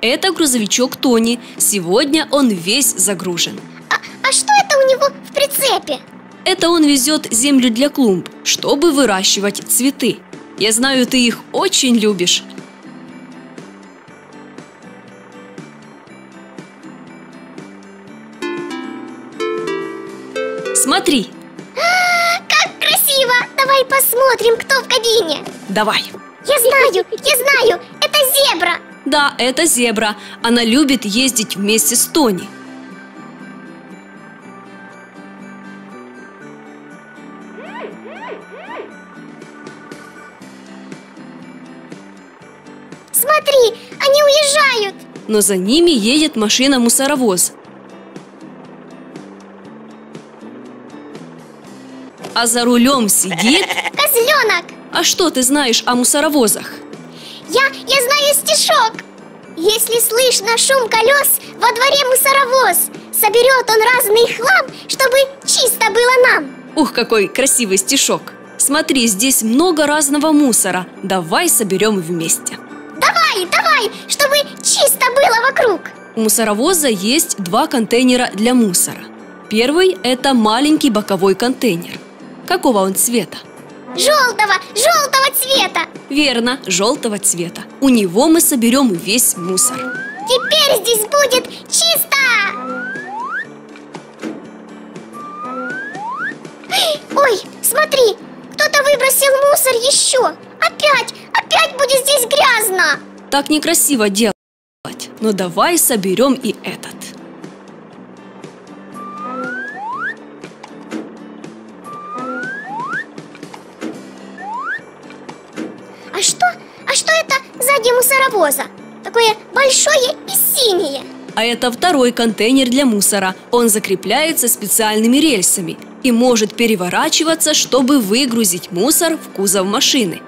Это грузовичок Тони. Сегодня он весь загружен. А, а что это у него в прицепе? Это он везет землю для клумб, чтобы выращивать цветы. Я знаю, ты их очень любишь. Смотри, Как красиво! Давай посмотрим, кто в кабине. давай. Я знаю, я знаю, это зебра. Да, это зебра. Она любит ездить вместе с Тони. Смотри, они уезжают. Но за ними едет машина-мусоровоз. А за рулем сидит... Козленок. А что ты знаешь о мусоровозах? Я, я знаю стишок. Если слышно шум колес, во дворе мусоровоз. Соберет он разный хлам, чтобы чисто было нам. Ух, какой красивый стишок! Смотри, здесь много разного мусора. Давай соберем вместе. Давай, давай, чтобы чисто было вокруг. У мусоровоза есть два контейнера для мусора. Первый – это маленький боковой контейнер. Какого он цвета? Желтого, желтого цвета. Верно, желтого цвета. У него мы соберем весь мусор. Теперь здесь будет чисто. Ой, смотри, кто-то выбросил мусор еще. Опять, опять будет здесь грязно. Так некрасиво делать. Но давай соберем и этот. Сзади мусоровоза? Такое большое и синее. А это второй контейнер для мусора. Он закрепляется специальными рельсами и может переворачиваться, чтобы выгрузить мусор в кузов машины.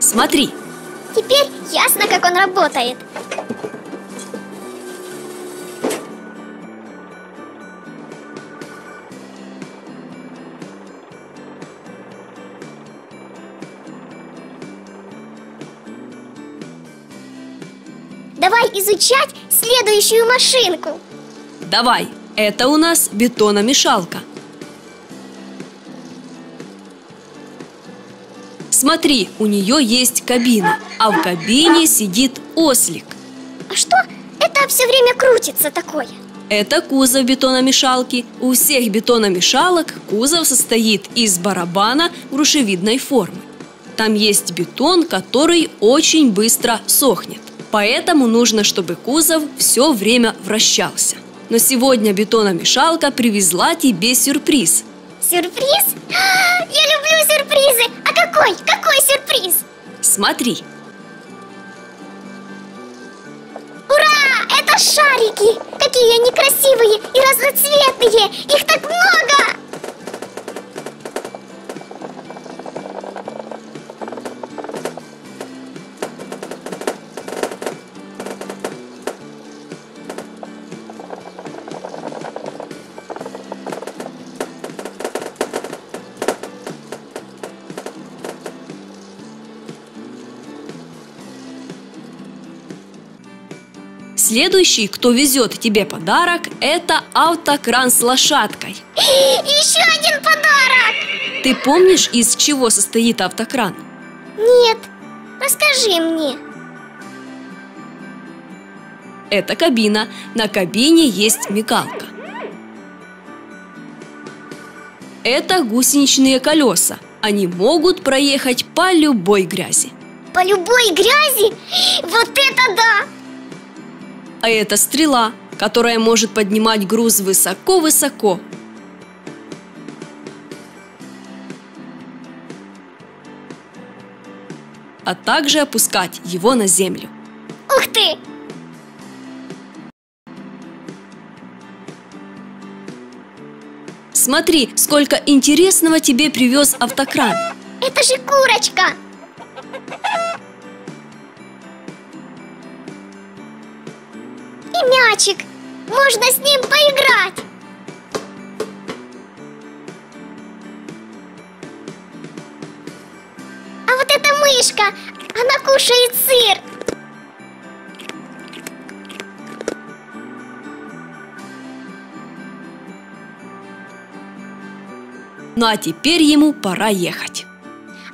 Смотри, Теперь ясно, как он работает. Давай изучать следующую машинку. давай. Это у нас бетономешалка. Смотри, у нее есть кабина, а в кабине сидит ослик. А что это все время крутится такое? Это кузов бетономешалки. У всех бетономешалок кузов состоит из барабана грушевидной формы. Там есть бетон, который очень быстро сохнет. Поэтому нужно, чтобы кузов все время вращался. Но сегодня бетономешалка привезла тебе сюрприз. Сюрприз? Я люблю сюрпризы! А какой? Какой сюрприз? Смотри, Ура! Это шарики! Какие они красивые и разноцветные! Их так много! Следующий, кто везет тебе подарок, это автокран с лошадкой. Еще один подарок! Ты помнишь, из чего состоит автокран? Нет, расскажи мне. Это кабина. На кабине есть мигалка. Это гусеничные колеса. Они могут проехать по любой грязи. По любой грязи? Вот это да! А это стрела, которая может поднимать груз высоко-высоко. А также опускать его на землю. Ух ты! Смотри, сколько интересного тебе привез автокран. Это же курочка! И мячик! Можно с ним поиграть! А вот это мишка, она кушает сыр. Ну а теперь ему пора ехать.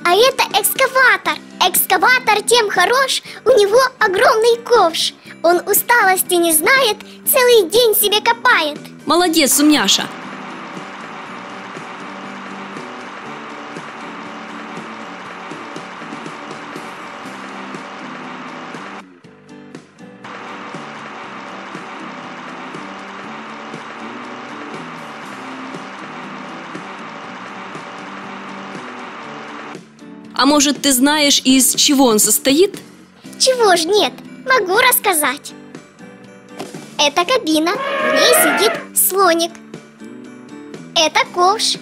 А это экскаватор. Экскаватор тем хорош, у него огромный ковш. Он усталости не знает, целый день себе копает. Молодец, Сумняша. А может, ты знаешь, из чего он состоит? Чего ж нет, могу рассказать. Это кабина, в ней сидит слоник. Это ковш.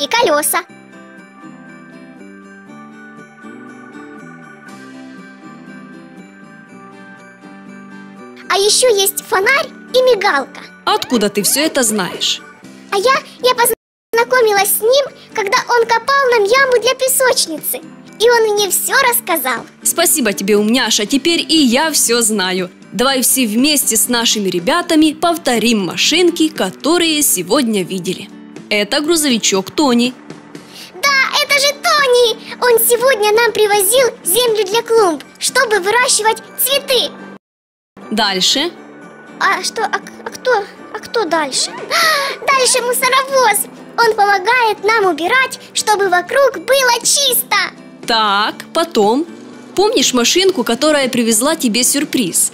И колеса. А еще есть фонарь и мигалка. Откуда ты все это знаешь? А я, я познакомилась с ним, когда он копал нам яму для песочницы. И он мне все рассказал. Спасибо тебе, умняша, теперь и я все знаю. Давай все вместе с нашими ребятами повторим машинки, которые сегодня видели. Это грузовичок Тони. Да, это же Тони! Он сегодня нам привозил землю для клумб, чтобы выращивать цветы. Дальше. А что, а, а кто, а кто дальше? Дальше мусоровоз. Он помогает нам убирать, чтобы вокруг было чисто. Так, потом. Помнишь машинку, которая привезла тебе сюрприз?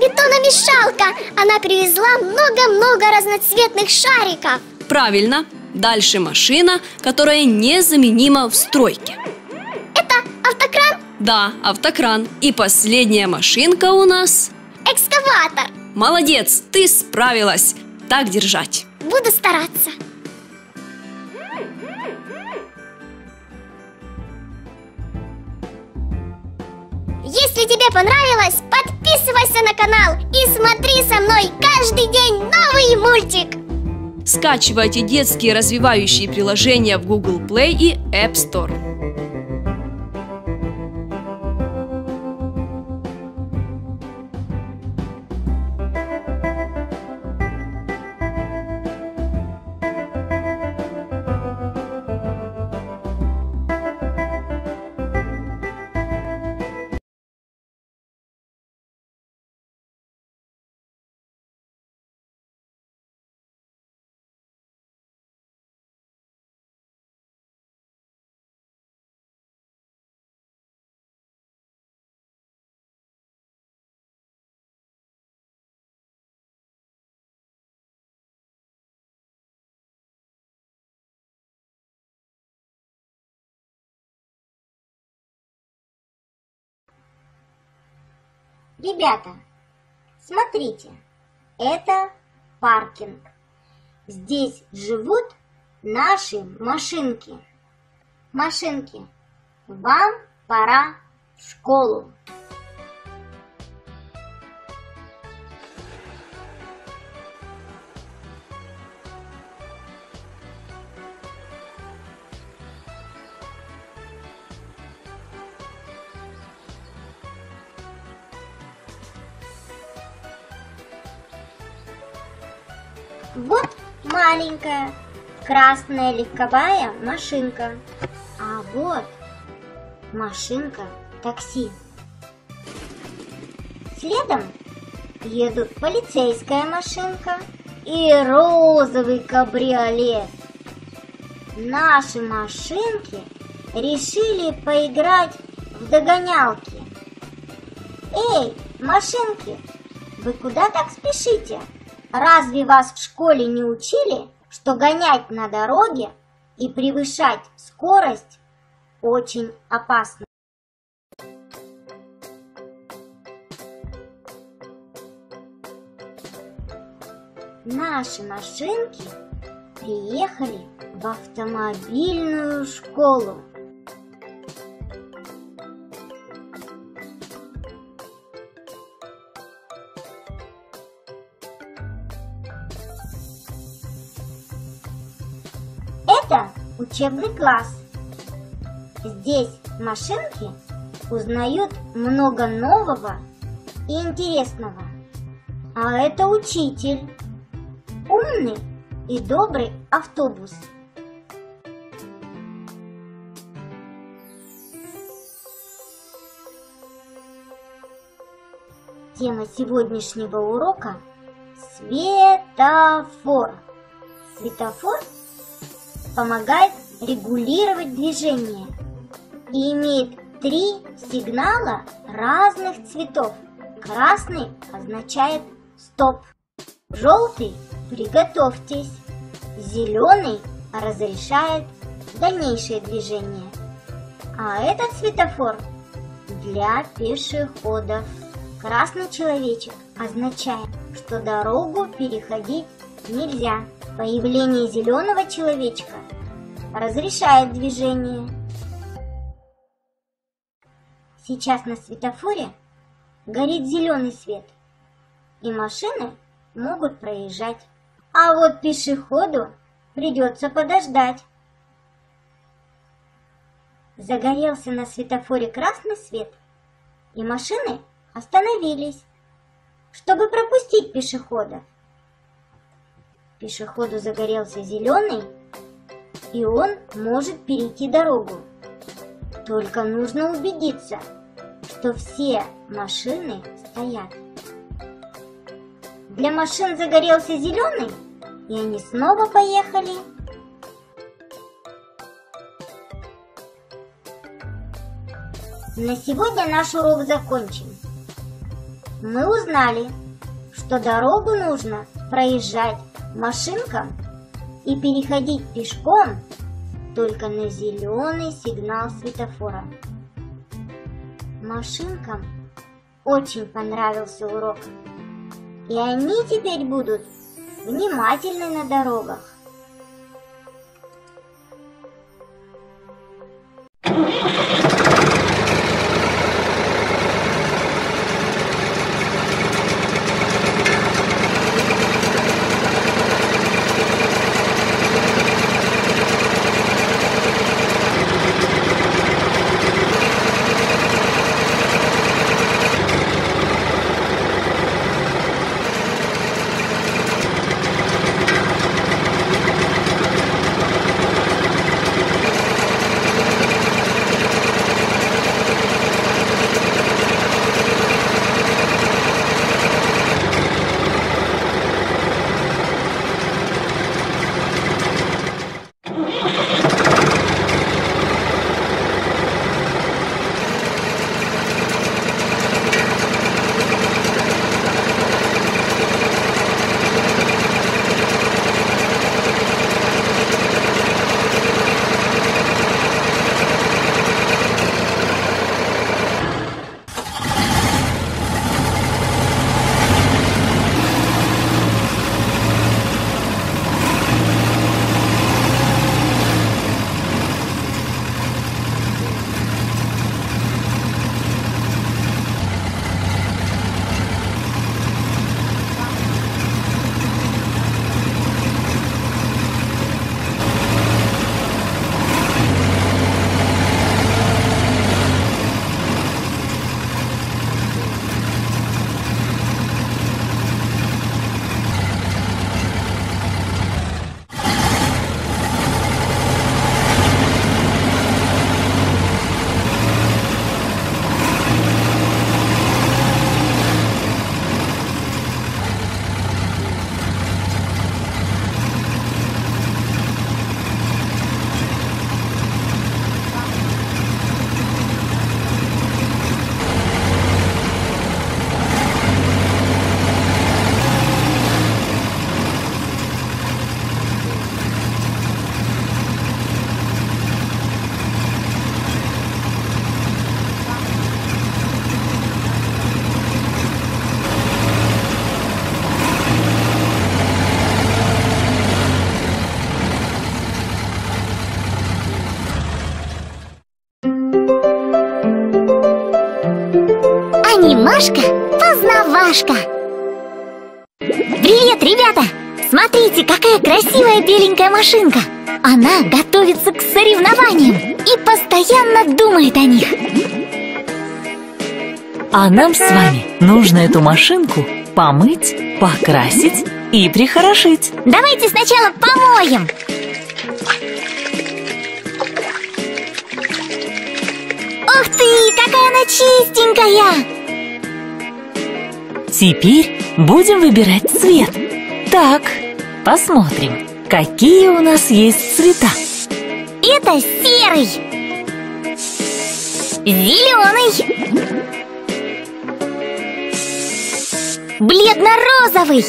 Бетономешалка. Она привезла много-много разноцветных шариков. Правильно. Дальше машина, которая незаменима в стройке. Это автокран? Да, автокран. И последняя машинка у нас... Экскаватор. Молодец, ты справилась. Так держать. Буду стараться. Если тебе понравилось, подписывайся на канал и смотри со мной каждый день новый мультик. Скачивайте детские развивающие приложения в Google Play и App Store. Ребята, смотрите, это паркинг. Здесь живут наши машинки. Машинки, вам пора в школу. Вот маленькая красная легковая машинка. А вот машинка такси. Следом едут полицейская машинка и розовый кабриолет. Наши машинки решили поиграть в догонялки. Эй, машинки, вы куда так спешите? Разве вас в школе не учили, что гонять на дороге и превышать скорость очень опасно? Наши машинки приехали в автомобильную школу. Учебный класс. Здесь машинки узнают много нового и интересного. А это учитель, умный и добрый автобус. Тема сегодняшнего урока – светофор. Светофор помогает регулировать движение и имеет три сигнала разных цветов. Красный означает стоп, желтый – приготовьтесь, зеленый разрешает дальнейшее движение, а этот светофор для пешеходов. Красный человечек означает, что дорогу переходить нельзя. Появление зеленого человечка разрешает движение. Сейчас на светофоре горит зеленый свет, и машины могут проезжать. А вот пешеходу придется подождать. Загорелся на светофоре красный свет, и машины остановились, чтобы пропустить пешехода. Пешеходу загорелся зеленый, и он может перейти дорогу. Только нужно убедиться, что все машины стоят. Для машин загорелся зеленый, и они снова поехали. На сегодня наш урок закончен мы узнали, что дорогу нужно проезжать машинкам и переходить пешком только на зеленый сигнал светофора. Машинкам очень понравился урок, и они теперь будут внимательны на дорогах. Красивая беленькая машинка! Она готовится к соревнованиям и постоянно думает о них. А нам с вами нужно эту машинку помыть, покрасить и прихорошить. Давайте сначала помоем. Ух ты, какая она чистенькая! Теперь будем выбирать цвет. Так, посмотрим, какие у нас есть цвета. Это серый, зеленый, бледно-розовый,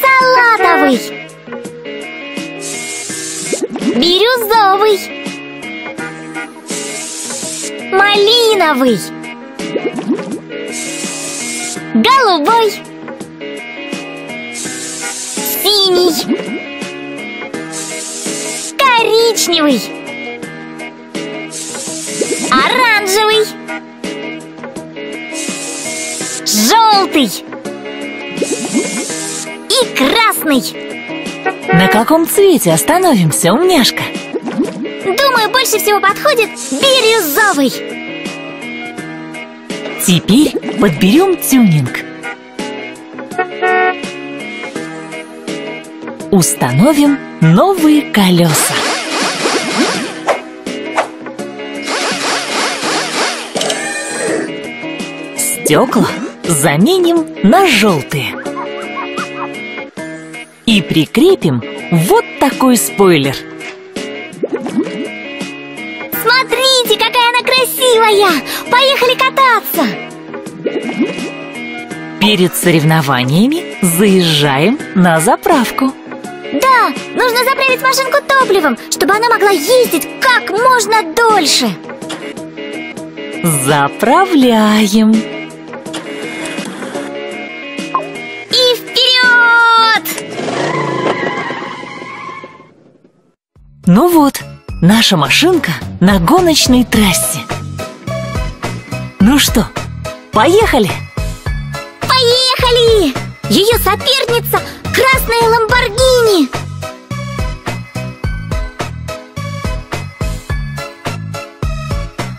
салатовый, бирюзовый, малиновый, голубой, коричневый, оранжевый, желтый и красный. На каком цвете остановимся, умняшка? Думаю, больше всего подходит бирюзовый. Теперь подберем тюнинг. Установим новые колеса. Стекла заменим на желтые. И прикрепим вот такой спойлер. Смотрите, какая она красивая! Поехали кататься! Перед соревнованиями заезжаем на заправку. Да, нужно заправить машинку топливом, чтобы она могла ездить как можно дольше. Заправляем. И вперед! Ну вот, наша машинка на гоночной трассе. Ну что, поехали? Поехали! Ее соперница – красная Ламборгини!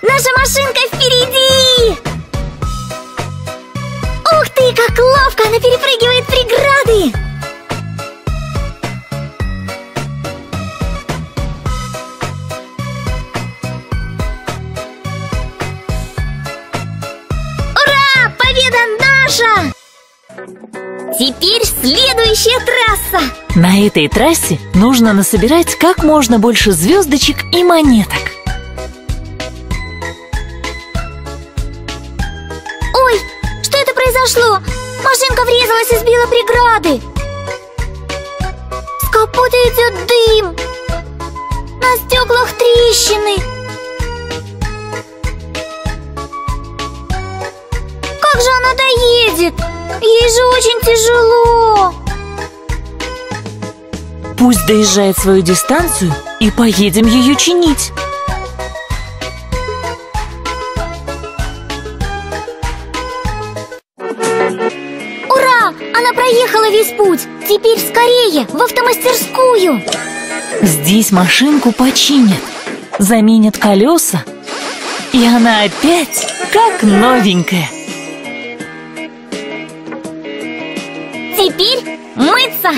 Наша машинка впереди! Ух ты, как ловко она перепрыгивает преграды! Теперь следующая трасса! На этой трассе нужно насобирать как можно больше звездочек и монеток. Ой, что это произошло? Машинка врезалась и сбила преграды. С капота идет дым. На стеклах трещины. Как же она доедет? Ей же очень тяжело. Пусть доезжает свою дистанцию и поедем ее чинить. Ура! Она проехала весь путь. Теперь скорее, в автомастерскую. Здесь машинку починят, заменят колеса, и она опять как новенькая. Теперь мыться.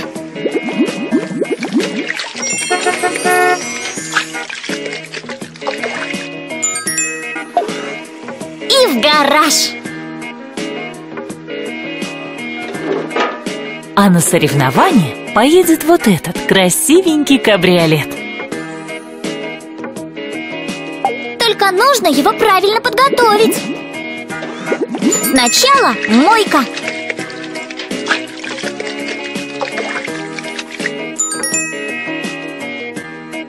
И в гараж. А на соревнование поедет вот этот красивенький кабриолет. Только нужно его правильно подготовить. Сначала мойка.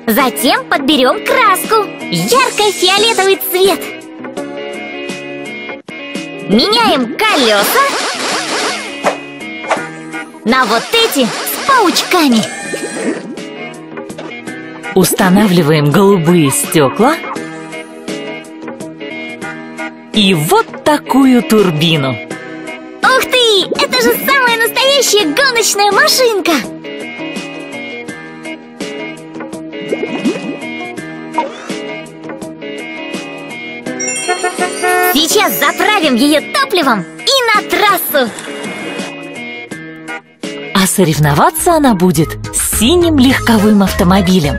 Затем подберем краску. Ярко-фиолетовый цвет. Меняем колеса на вот эти с паучками. Устанавливаем голубые стекла и вот такую турбину. Ух ты! Это же самая настоящая гоночная машинка! Сейчас заправим ее топливом и на трассу! А соревноваться она будет с синим легковым автомобилем.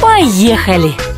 Поехали!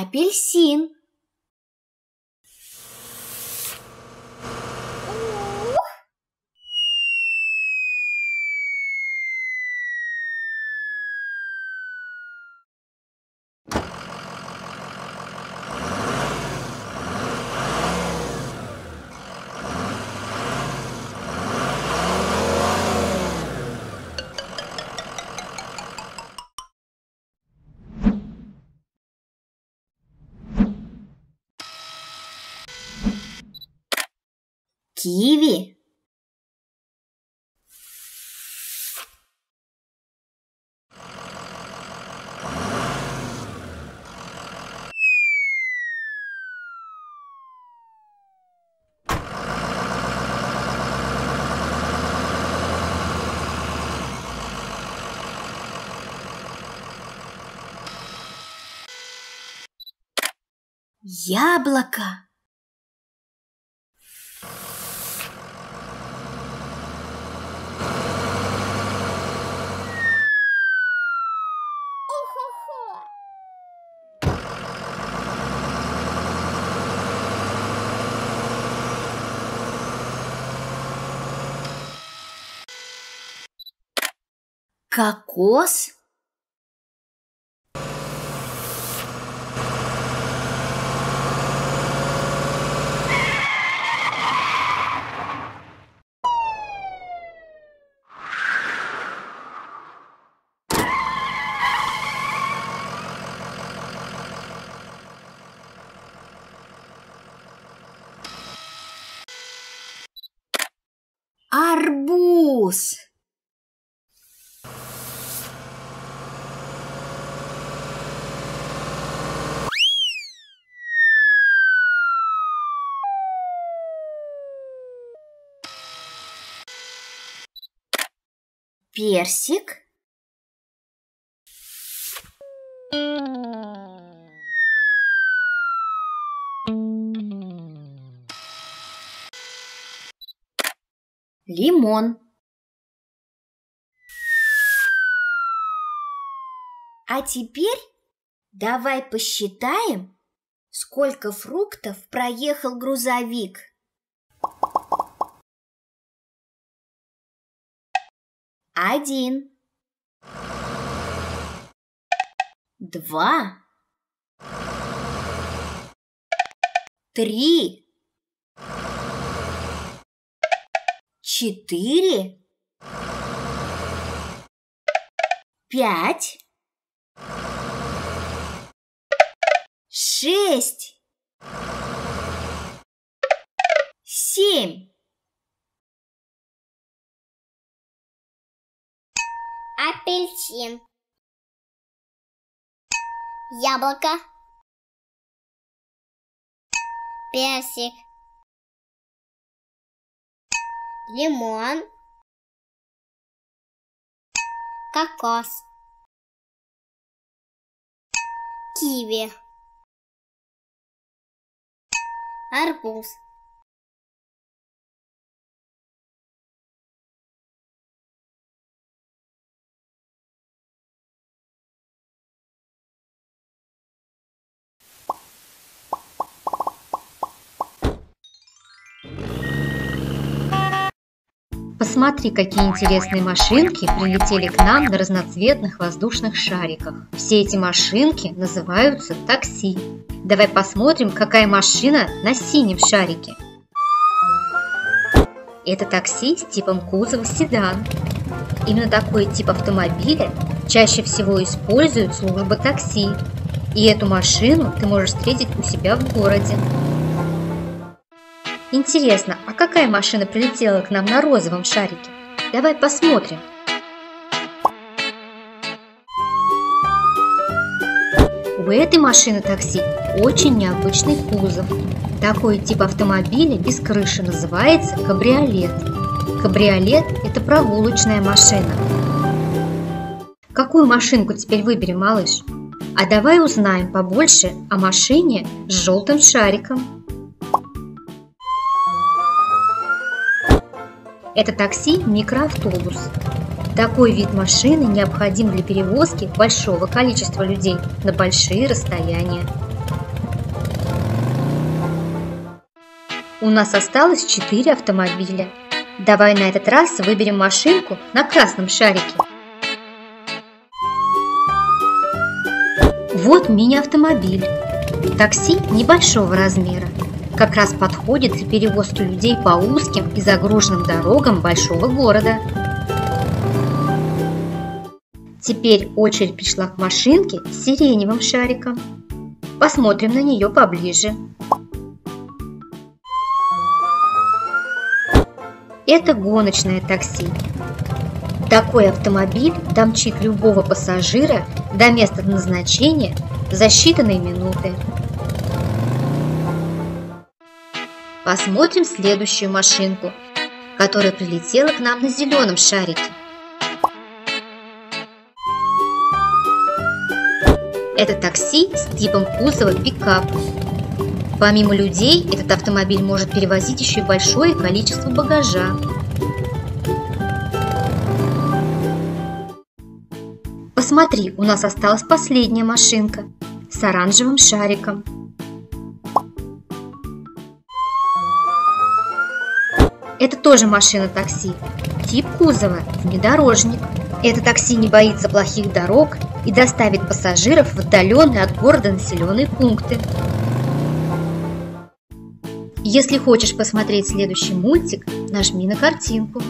Апельсин. Киви. Яблоко. Кокос. Арбуз. Персик. Лимон. А теперь давай посчитаем, сколько фруктов проехал грузовик. Один. Два. Три. четыре, пять, шесть, семь. Апельсин. Яблоко. Персик. Лимон. Кокос. Киви. Арбуз. Посмотри, какие интересные машинки прилетели к нам на разноцветных воздушных шариках. Все эти машинки называются такси. Давай посмотрим, какая машина на синем шарике. Это такси с типом кузова седан. Именно такой тип автомобиля чаще всего используют службы такси. И эту машину ты можешь встретить у себя в городе. Интересно, а какая машина прилетела к нам на розовом шарике? Давай посмотрим. У этой машины такси очень необычный кузов. Такой тип автомобиля без крыши называется кабриолет. Кабриолет – это прогулочная машина. Какую машинку теперь выберем, малыш? А давай узнаем побольше о машине с желтым шариком. Это такси – микроавтобус. Такой вид машины необходим для перевозки большого количества людей на большие расстояния. У нас осталось 4 автомобиля. Давай на этот раз выберем машинку на красном шарике. Вот мини-автомобиль. Такси небольшого размера как раз подходит для перевозки людей по узким и загруженным дорогам большого города. Теперь очередь пришла к машинке с сиреневым шариком. Посмотрим на нее поближе. Это гоночное такси. Такой автомобиль домчит любого пассажира до места назначения за считанные минуты. Посмотрим следующую машинку, которая прилетела к нам на зеленом шарике. Это такси с типом кузова пикап. Помимо людей, этот автомобиль может перевозить еще и большое количество багажа. Посмотри, у нас осталась последняя машинка с оранжевым шариком. Тоже машина-такси. Тип кузова – внедорожник. Это такси не боится плохих дорог и доставит пассажиров в отдаленные от города населенные пункты. Если хочешь посмотреть следующий мультик, нажми на картинку.